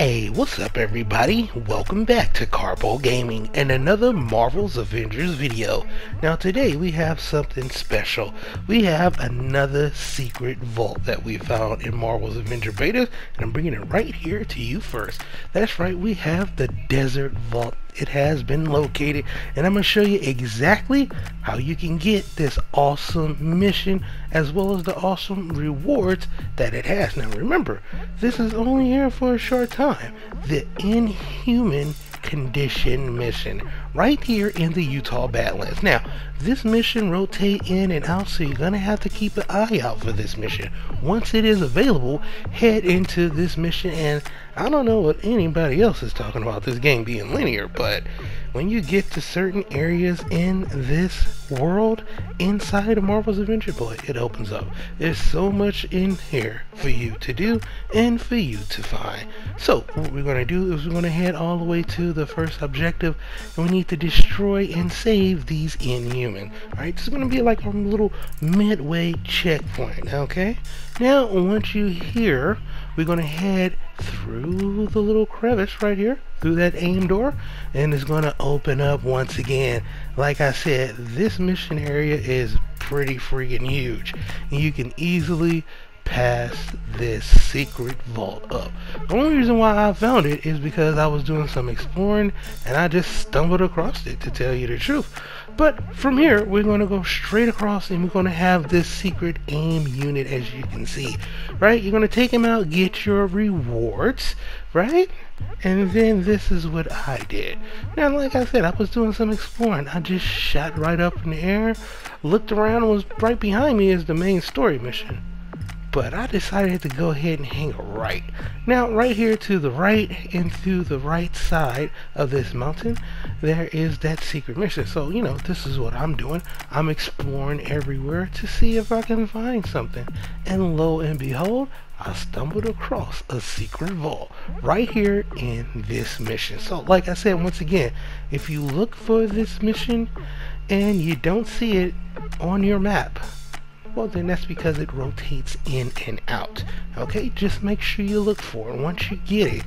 Hey, what's up everybody? Welcome back to Karpo Gaming and another Marvel's Avengers video. Now today we have something special. We have another secret vault that we found in Marvel's Avenger Beta and I'm bringing it right here to you first. That's right, we have the Desert Vault it has been located and I'm going to show you exactly how you can get this awesome mission as well as the awesome rewards that it has. Now remember, this is only here for a short time. The Inhuman condition mission right here in the Utah Badlands. Now, this mission rotate in and out, so you're gonna have to keep an eye out for this mission. Once it is available, head into this mission and I don't know what anybody else is talking about this game being linear, but when you get to certain areas in this world inside of Marvel's Adventure Boy, it opens up. There's so much in here for you to do and for you to find. So, what we're going to do is we're going to head all the way to the first objective and we need to destroy and save these inhuman. Alright, this is going to be like a little midway checkpoint, okay? Now, once you here, we're going to head through the little crevice right here, through that AIM door, and it's going to open up once again. Like I said, this mission area is pretty freaking huge. You can easily pass this secret vault up. The only reason why I found it is because I was doing some exploring and I just stumbled across it to tell you the truth. But from here, we're going to go straight across and we're going to have this secret AIM unit as you can see. Right? You're going to take him out, get your rewards, right? And then this is what I did. Now, like I said, I was doing some exploring. I just shot right up in the air, looked around, and was right behind me is the main story mission but I decided to go ahead and hang right. Now, right here to the right and to the right side of this mountain, there is that secret mission. So, you know, this is what I'm doing. I'm exploring everywhere to see if I can find something. And lo and behold, I stumbled across a secret vault right here in this mission. So, like I said, once again, if you look for this mission and you don't see it on your map, well then that's because it rotates in and out. Okay just make sure you look for it. Once you get it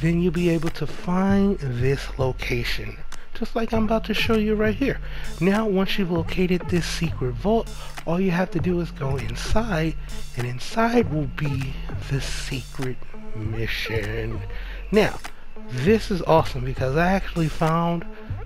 then you'll be able to find this location. Just like I'm about to show you right here. Now once you've located this secret vault all you have to do is go inside and inside will be the secret mission. Now this is awesome because I actually found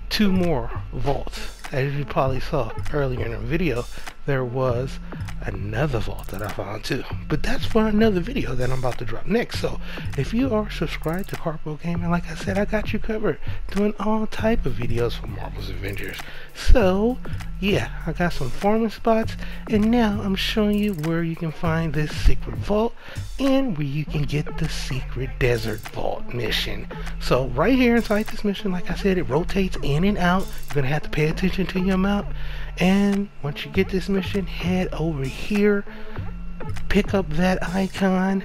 two more vaults as you probably saw earlier in the video there was another vault that I found too. But that's for another video that I'm about to drop next. So if you are subscribed to Karpo Gaming, like I said, I got you covered doing all type of videos for Marvel's Avengers. So yeah, I got some farming spots and now I'm showing you where you can find this secret vault and where you can get the secret desert vault mission. So right here inside this mission, like I said, it rotates in and out. You're gonna have to pay attention to your map and once you get this mission, head over here, pick up that icon,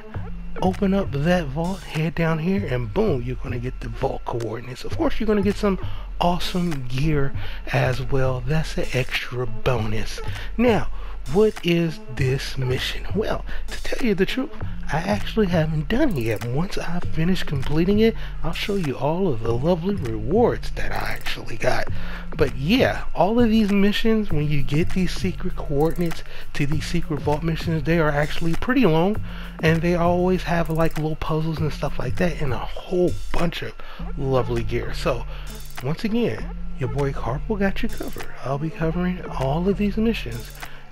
open up that vault, head down here, and boom, you're to get the vault coordinates. Of course, you're to get some awesome gear as well. That's an extra bonus. Now, what is this mission? Well, to tell you the truth, I actually haven't done it yet. Once I finish completing it, I'll show you all of the lovely rewards that I actually got. But yeah, all of these missions, when you get these secret coordinates to these secret vault missions, they are actually pretty long and they always have like little puzzles and stuff like that and a whole bunch of lovely gear. So, once again, your boy Karpo got you covered. I'll be covering all of these missions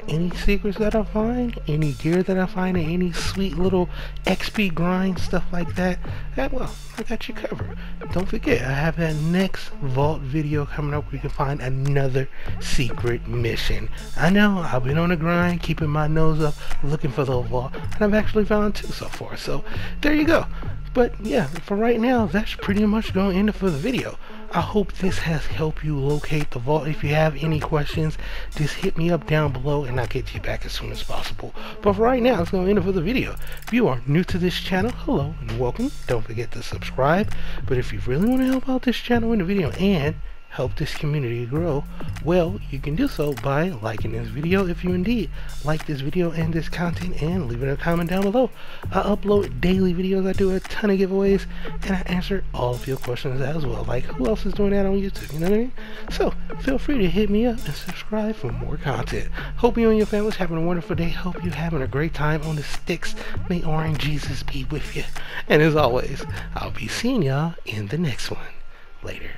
any secrets that I find, any gear that I find, and any sweet little XP grind stuff like that, that well, I got you covered. Don't forget, I have that next vault video coming up where you can find another secret mission. I know, I've been on the grind, keeping my nose up, looking for the vault, and I've actually found two so far. So, there you go. But yeah, for right now, that's pretty much going to end it for the video. I hope this has helped you locate the vault. If you have any questions, just hit me up down below and I'll get you back as soon as possible. But for right now, it's going to end for the video. If you are new to this channel, hello and welcome. Don't forget to subscribe. But if you really want to help out this channel in the video and help this community grow, well, you can do so by liking this video if you indeed like this video and this content and leaving a comment down below. I upload daily videos, I do a ton of giveaways, and I answer all of your questions as well. Like, who else is doing that on YouTube? You know what I mean? So, feel free to hit me up and subscribe for more content. Hope you and your family's having a wonderful day. Hope you're having a great time on the sticks. May Orange Jesus be with you. And as always, I'll be seeing y'all in the next one. Later.